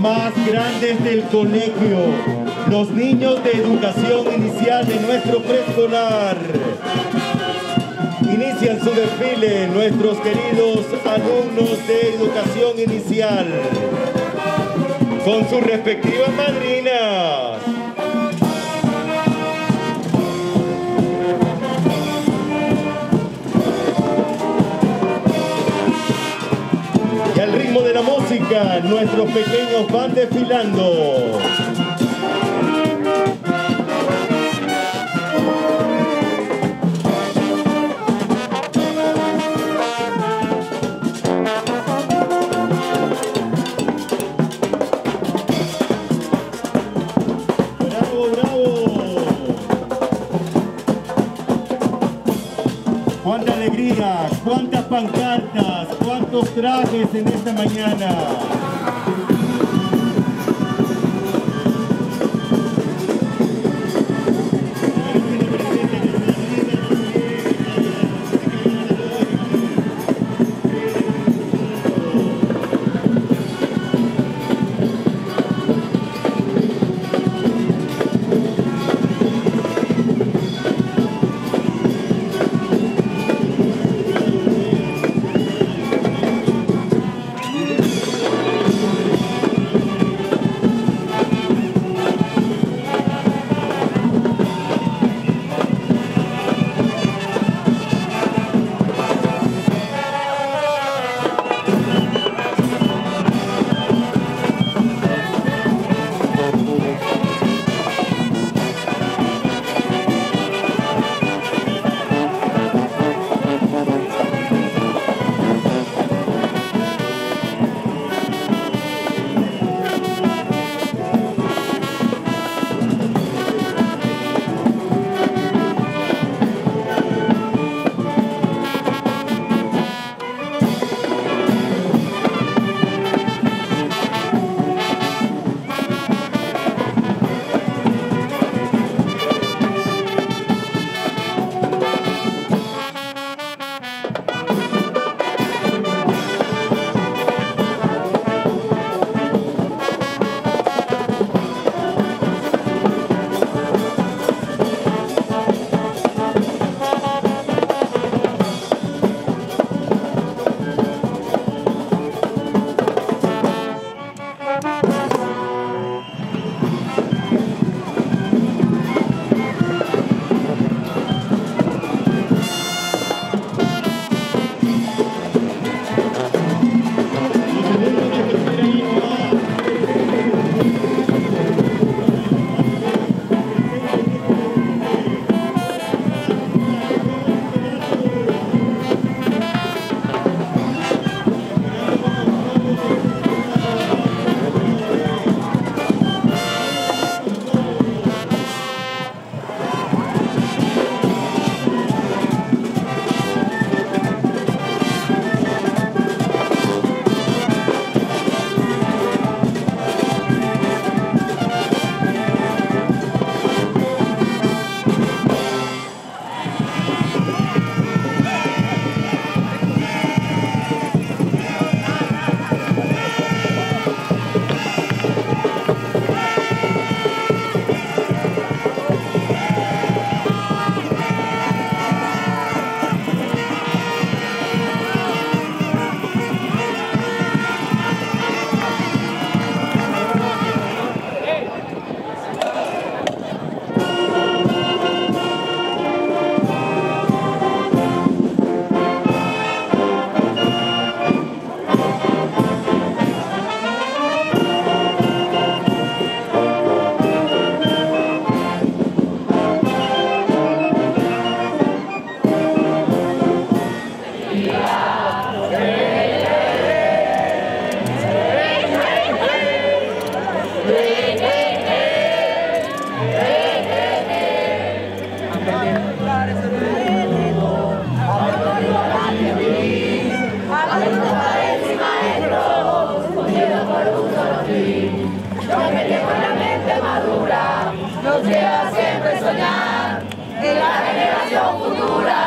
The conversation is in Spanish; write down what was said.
más grandes del colegio, los niños de educación inicial de nuestro preescolar. Inician su desfile nuestros queridos alumnos de educación inicial con sus respectivas madrinas. Música, nuestros pequeños van desfilando. ¡Cuántos trajes en esta mañana! lleva siempre soñar en la generación futura.